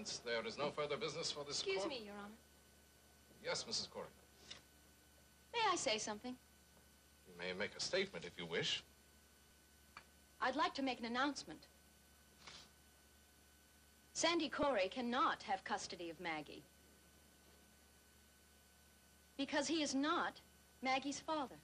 Since there is no further business for this Excuse court... me, Your Honor. Yes, Mrs. Corrigan. May I say something? You may make a statement if you wish. I'd like to make an announcement. Sandy Cory cannot have custody of Maggie. Because he is not Maggie's father.